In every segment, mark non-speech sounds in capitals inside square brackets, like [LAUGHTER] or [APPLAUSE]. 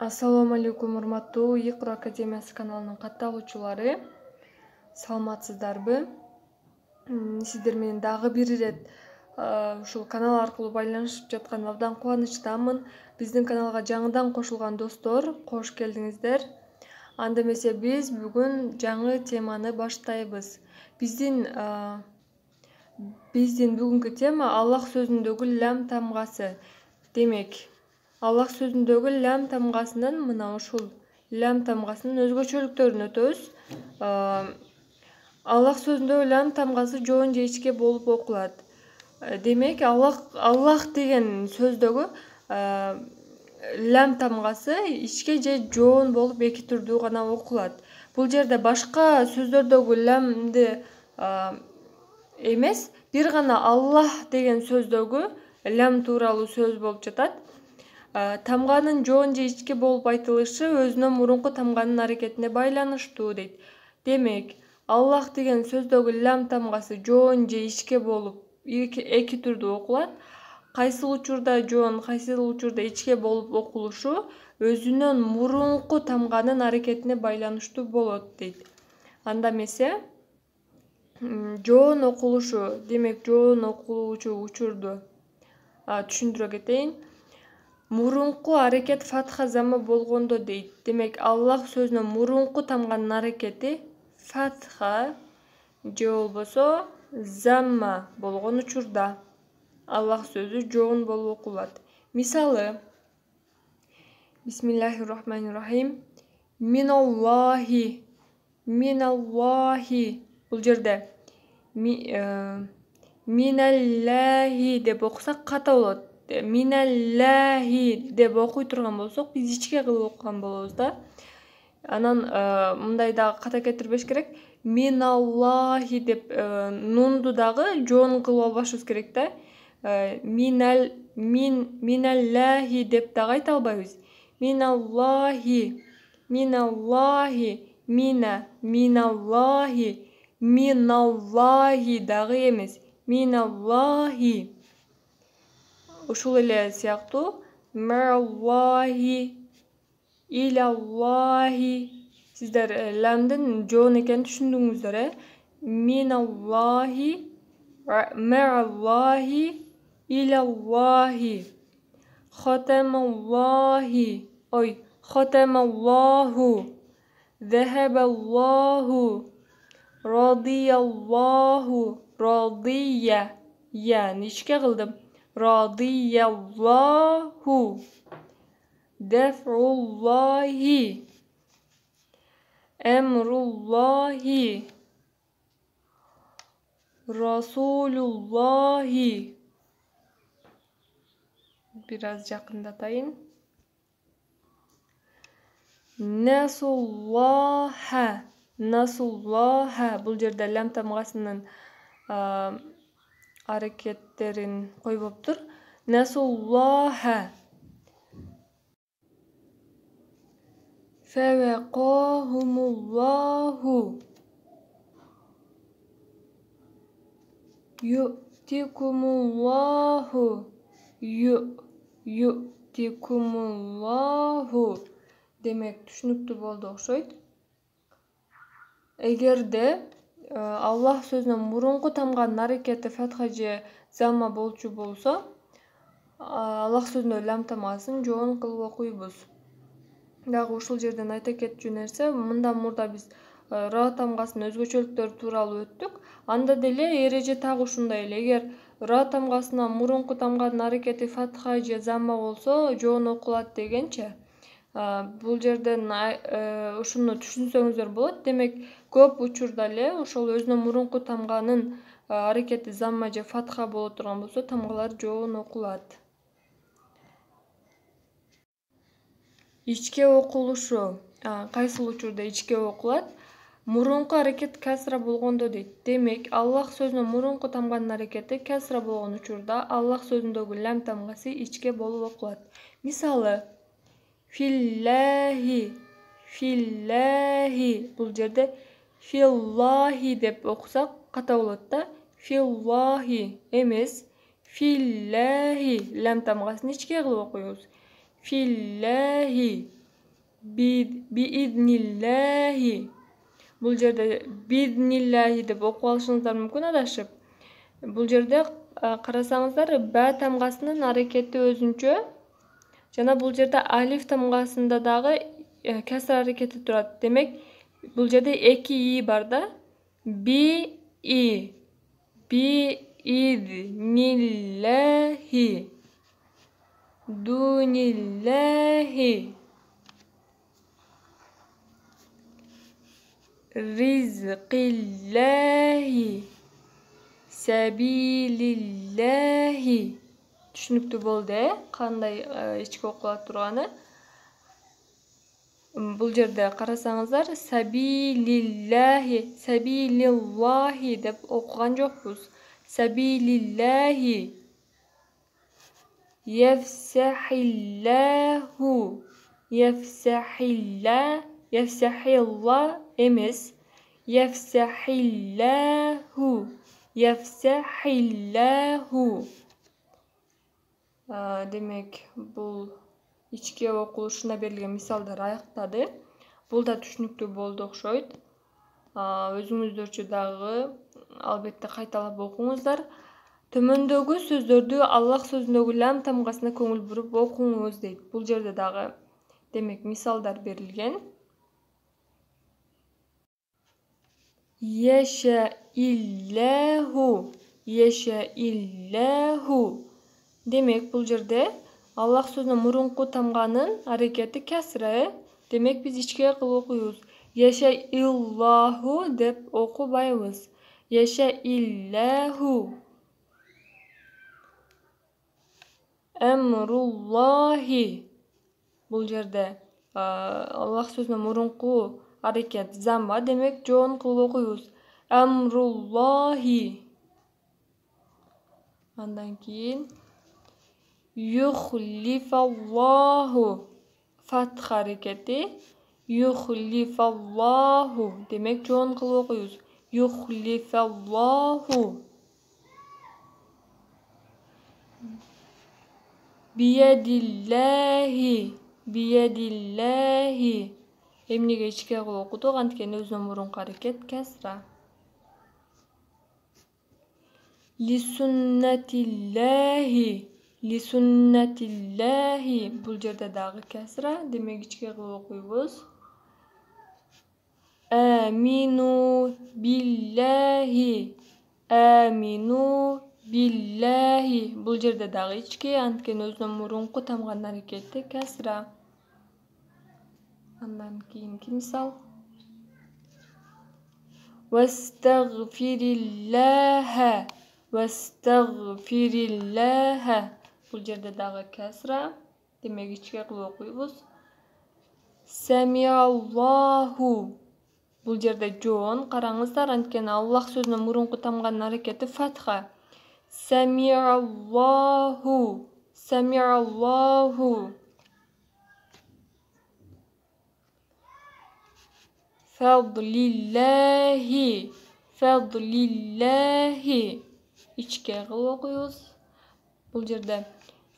Ассаламу алейкум урматтуу Икро академиясы каналынын катталуучулары. Саламатсыздарбы? Сиздер менен дагы бир ирет ушул канал аркылуу байланышып жаткан абдан кубанычтамын. Биздин каналга жаңыдан кошулган достор, кош келдиңиздер. Анда эмесе биз бүгүн жаңы теманы баштайбыз. Биздин биздин бүгүнкү тема Аллах сөзүндөгү лям тамгасы. Демек, аллах сөзүндөгү лям тамгасынын мына ушул лям тамгасынын өзгөчөлүктөрүн өтөбүз. Аллах сөзүндөгү лям тамгасы жоон же ичке болуп окулат. Демек аллах аллах деген сөздөгү лям тамгасы ичке же жоон болуп эки түрдүү гана окулат. Бул жерде башка сөздөрдөгү лямды эмес бир гана аллах деген сөздөгү лям тууралуу сөз болуп жатат тамганын жоон же ичке болуп айтылышы өзүнөн мурунку тамганын аракетине байланыштуу дейт. Демек аллах деген сөздөгү лям тамгасы жоон же ичке болуп эки түрдүү окулат. Кайсыл учурда жоон кайсыл учурда ичке болуп окулушу өзүнөн мурунку тамганын аракетине байланыштуу болот дейт. Анда эмесе жоон окулушу демек жоон окулуучу учурду түшүндүрө кетейин мурунку аракет фатха замма болгондо дейт. Демек аллах сөзүнөн мурунку тамганын аракети фатха же болбосо замма болгон учурда. Аллах сөзү жоон болуп окулат. Мисалы бисмиллахи рахмани рахим миналлахи миналлахи бул жерде э, миналлахи деп окусак ката болот. Миналлахи деп окуй турган болсок биз ичке кылып окуган болобуз да. Анан э, мындай дагы ката кетирбеш керек. Миналлахи деп э, нунду дагы жоон кылып албашыбыз керек да. Э, минал мин миналлахи деп дагы айта албайбыз. Миналлахи миналлахи мина миналлахи миналлахи дагы эмес. Миналлахи وشو اللي صياغته مع الله إلى الله sizler London John ekan tushundingiz üzere. Minallahi ma'allahi ilallahi. Khatamallahu oy khatamallahu zeheballahu. Radiyallahu. Radiya ya yani işke kıldım radiyallahu def'ullahi emrullahi rasulullahi. Biraz yakındatayım nasullaha nasullaha bu yerda lam tamg'asining ıı, лям тамгасынын аракеттерин койбоптур насуллаха фавакахумуллаху ю'тикумуллаху ю'тикумуллаху демек түшүнүктүү болду окшойт эгерде Э, аллах сөзүнөн мурунку тамганын аракети фатха же замма болчу болсо аллах сөзүндө лям тамгасын жоон кылып окуйбуз. Дагы ушул жерден айта кетчү нерсе мындан мурда биз э, ра тамгасынын өзгөчөлүктөрү тууралуу өттүк. Анда деле эреже так ушундай эле. Эгер ра тамгасынан мурунку тамганын аракети фатха же замма болсо жоон окулат дегенчи бул жерден э, ушуну түшүнсөңүздөр болот. Демек көп учурда эле ошол өзүнөн мурунку тамганын аракети замма же фатха боло турган болсо тамгалар жоон окулат. Ичке окулушу кайсыл учурда ичке окулат? Мурунку аракет касра болгондо дейт. Демек аллах сөзүнөн мурунку тамганын аракети касра болгон учурда аллах сөзүндөгү лям тамгасы ичке болуп окулат. Мисалы Филләхи, филләхи, Бұл жерде Филлахи деп оқысақ, қата болады да. Филлахи емес. Филлахи. Ләм тамғасын ішке қылып оқимыз. Филлахи. Бидниллахи. Бұл жерде биднилләхи деп оқып алышыңыздар мүмкін адашып. Бұл жерде қарасаңыздар бә тамғасының әрекеті өзінше жана бул жерде алиф тамгасында дагы э, каср аракети турат демек бул жерде эки и бар да би и биидниллахи дуниллахи ризкиллахи сабилиллахи түшүнүктүү болду э кандай ички окулат турганы бул жерде карасаңыздар сабилиллахи сабилиллахи деп окуган жокпуз сабилиллахи евсахиллаху евсахилла евсахилла эмес евсахиллаху евсахиллаху демек бул ички окулушуна берилген мисалдар аяктады бул да түшүнүктүү болду окшойт. Өзүңүздөрчү дагы албетте кайталап окуңуздар. Төмөндөгү сөздөрдү аллах сөзүндөгү лям тамгасына көңүл буруп окуңуз дейт. Бул жерде дагы демек мисалдар берилген. Ешаиллаху ешаиллаху демек бул жерде аллах сөзүнө мурунку тамганын аракети касра э демек биз ичке кылып окуйбуз ешаиллаху деп окубайбыз ешаиллаху эмруллахи бул жерде аллах сөзүнө мурунку аракет замма демек жоон кылып окуйбуз амруллахи андан кийин юхлифаллаху фатха аракети юхлифаллаху демек жоон кылып окуйбуз юхлифаллаху биядиллахи биядиллахи эмнеге ичке кылып окудук анткени өзүнөн мурунку аракет касра лисуннатиллахи лисуннатиллахи бул жерде дагы касра демек ичке кылып окуйбуз амину биллахи амину биллахи бул жерде дагы ички анткени өзүнөн мурунку тамганын аракети касра андан кийинки мисал вастагфириллаха вастагфириллаха бул жерде дагы касра демек ичке кылып окуйбуз самиаллаху бул жерде жоон караңыздар анткени аллах сөзүнөн мурунку тамганын аракети фатха самиаллаху самиаллаху фадлиллахи фадлиллахи ичке кылып окуйбуз бул жерде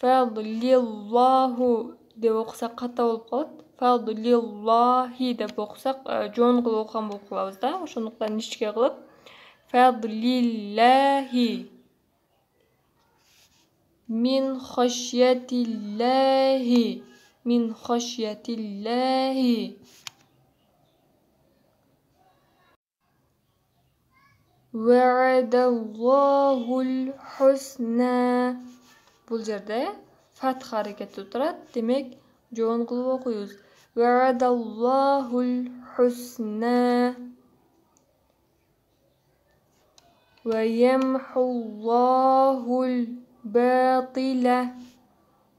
фәлду лиллаху деп оқысақ қатта болып қалады. Фәлду лиллахи деп оқысақ жон қылып оқыған болып қаламыз да. Ошондуктан ичке кылып фәлду лиллахи мин хошьятиллахи мин хошьятиллахи وعد الله الحسنى bu yerda fath harakati turadi demak jo'n qilib o'qiymiz vaadallohul husna va yamhullahul batila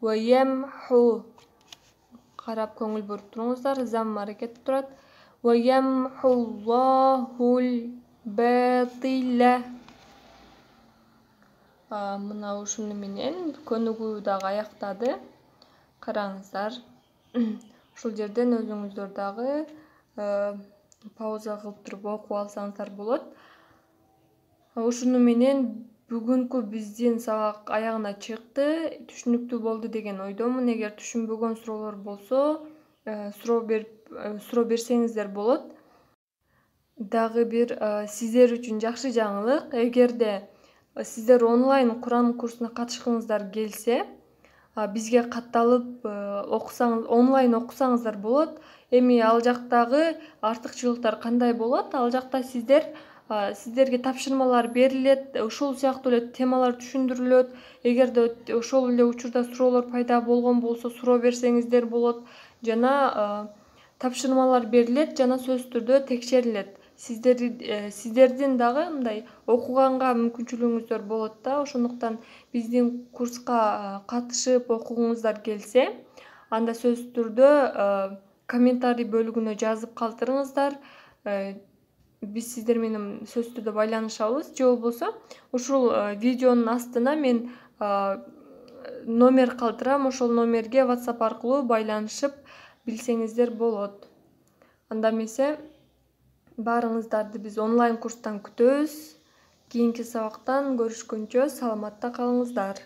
va yamhu qarab ko'ngil bo'lib turingizlar zamma harakati turadi va yamhullahul batila мына ушуну менен көнүгүү дагы аяктады. Караңыздар. [CLEARS THROAT] Ушул жерден өзүңүздөр дагы пауза кылып туруп окуп алсаңыздар болот. Ушуну менен бүгүнкү биздин сабак аягына чыкты түшүнүктүү болду деген ойдомун. Эгер түшүнбөгөн суроолор болсо суроо берип суроо берсеңиздер болот. Дагы бир сиздер үчүн жакшы жаңылык. Эгерде сиздер онлайн куран курсуна катышкыңыздар келсе бизге катталып окусаңыз онлайн окусаңыздар болот. Эми ал жактагы артыкчылыктар кандай болот? Ал жакта сиздер сиздерге тапшырмалар берилет ушул сыяктуу эле темалар түшүндүрүлөт. Эгерде ошол эле учурда суроолор пайда болгон болсо суроо берсеңиздер болот. Жана тапшырмалар берилет жана сөзсүз түрдө текшерилет сиздер э, сиздердин дагы мындай окуганга мүмкүнчүлүгүңүздөр болот да. Ошондуктан биздин курска катышып окугуңуздар келсе анда сөзсүз түрдө комментарий бөлүгүнө жазып калтырыңыздар. Э, биз сиздер менен сөзсүз түрдө байланышабыз. Же болбосо ушул видеонун астына мен номер калтырам. Ошол номерге whatsapp аркылуу байланышып билсеңиздер болот. Анда эмесе баарыңыздарды биз онлайн курстан күтөбүз. Кийинки сабактан көрүшкөнчө саламатта калыңыздар